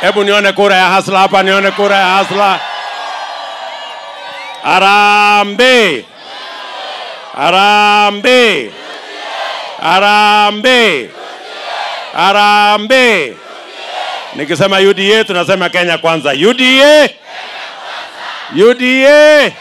Hebu nione kura ya hasla hapa, nione kura ya hasla. Arambe, arambe, arambe, arambe. Nikisema UDA tunasema Kenya kwanza. UDA, UDA.